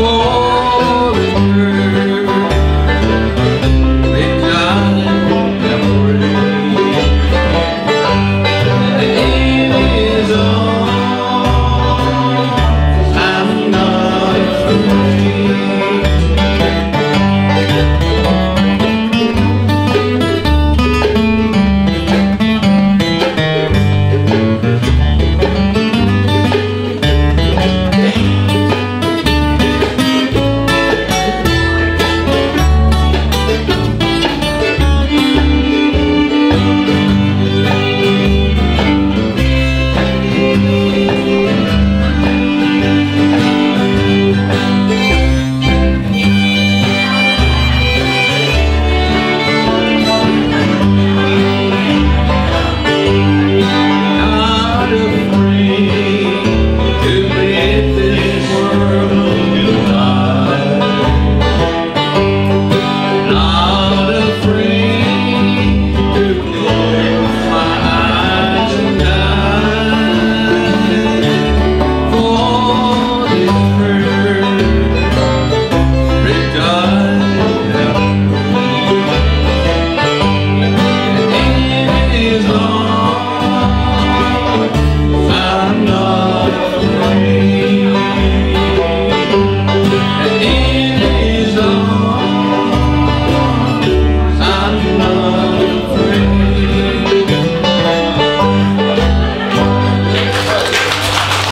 哦